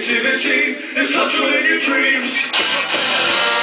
negativity is not in your dreams.